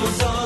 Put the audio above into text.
goes on.